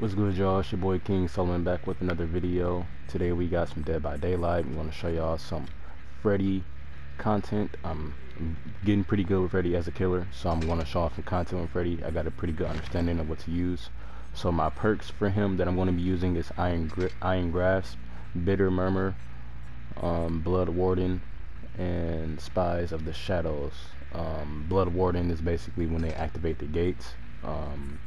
What's good y'all, it's your boy King Solomon back with another video. Today we got some Dead by Daylight. I'm going to show y'all some Freddy content. I'm getting pretty good with Freddy as a killer, so I'm going to show off some content with Freddy. I got a pretty good understanding of what to use. So my perks for him that I'm going to be using is Iron, Gri Iron Grasp, Bitter Murmur, um, Blood Warden, and Spies of the Shadows. Um, Blood Warden is basically when they activate the gates. Um,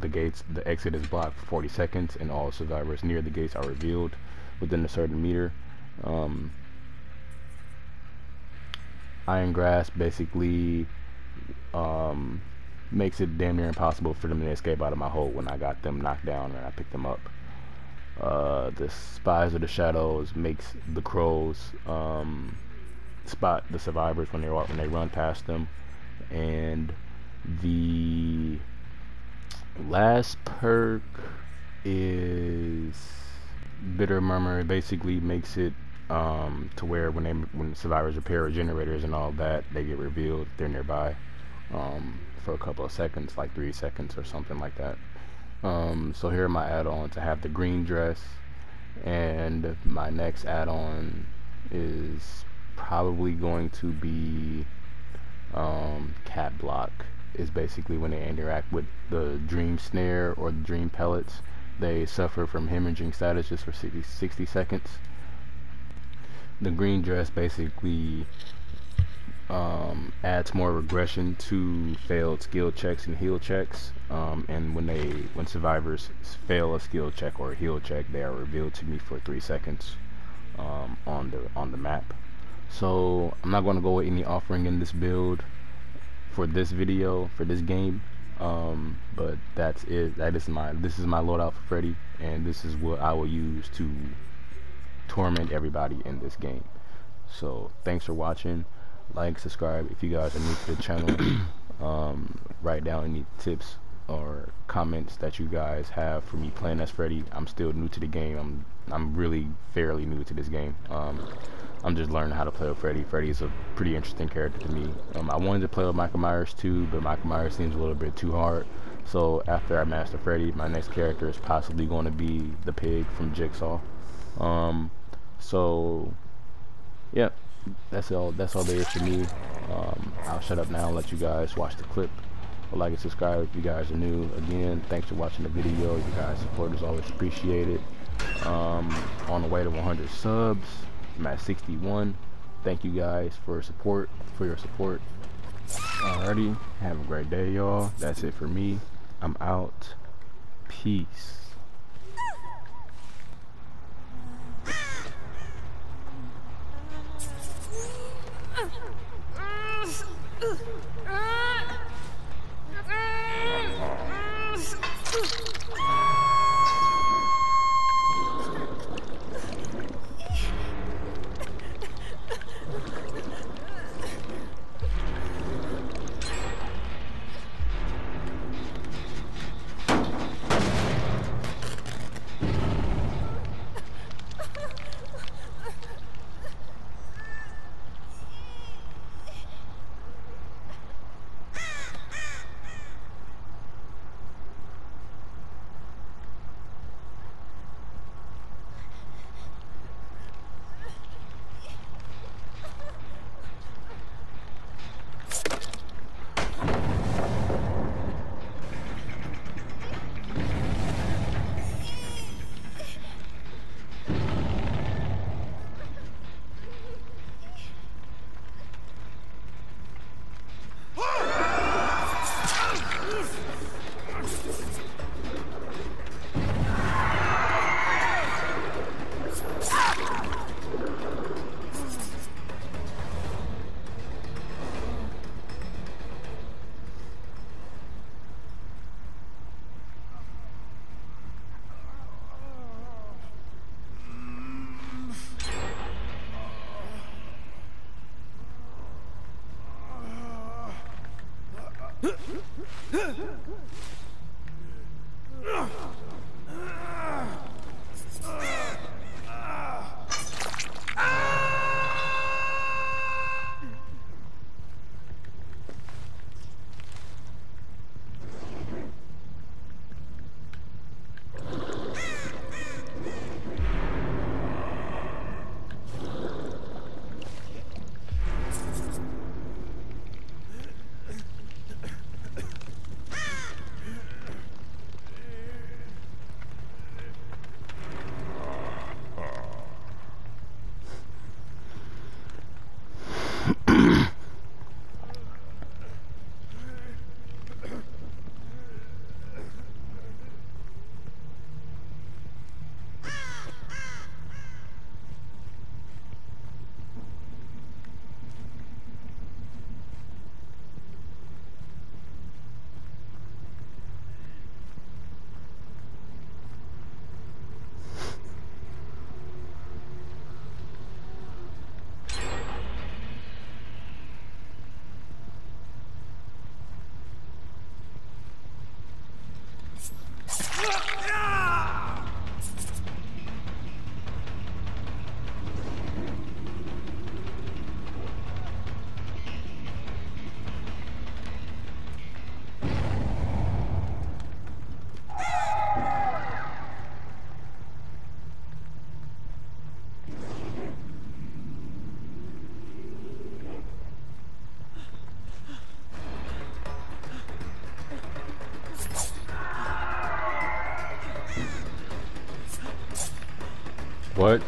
the gates, the exit is blocked for 40 seconds, and all survivors near the gates are revealed within a certain meter. Um, Iron Grasp basically um, makes it damn near impossible for them to escape out of my hole when I got them knocked down and I picked them up. Uh, the Spies of the Shadows makes the crows um, spot the survivors when they when they run past them, and the last perk is bitter murmur. It basically makes it um, to where when they when survivors repair generators and all that they get revealed they're nearby um, for a couple of seconds like three seconds or something like that. Um, so here are my add-ons. I have the green dress and my next add-on is probably going to be um, cat block is basically when they interact with the dream snare or the dream pallets. They suffer from hemorrhaging status just for 60, 60 seconds. The green dress basically um, adds more regression to failed skill checks and heal checks. Um, and when they when survivors fail a skill check or a heal check they are revealed to me for three seconds um, on the on the map. So I'm not going to go with any offering in this build for this video for this game. Um, but that's it. That is my this is my loadout for Freddy and this is what I will use to torment everybody in this game. So thanks for watching. Like subscribe if you guys are new to the channel. Um, write down any tips or comments that you guys have for me playing as Freddy. I'm still new to the game. I'm I'm really fairly new to this game. Um, I'm just learning how to play with Freddy. Freddy is a pretty interesting character to me. Um, I wanted to play with Michael Myers too, but Michael Myers seems a little bit too hard. So after I master Freddy, my next character is possibly going to be the pig from Jigsaw. Um, so yeah, that's all. That's all there is for me. Um, I'll shut up now and let you guys watch the clip. Like and subscribe if you guys are new. Again, thanks for watching the video. You guys' support is always appreciated. Um, on the way to 100 subs. I'm at 61. Thank you guys for support, for your support. Alrighty, have a great day, y'all. That's it for me. I'm out. Peace. Huh? What?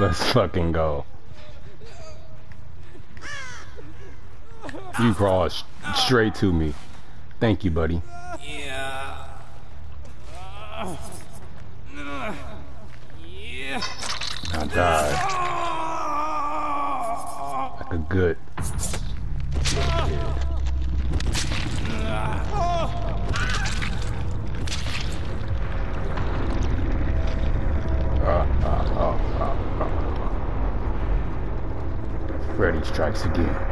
Let's fucking go. You crawl straight to me. Thank you, buddy. Yeah. Yeah. I died. Like a good Freddy strikes again.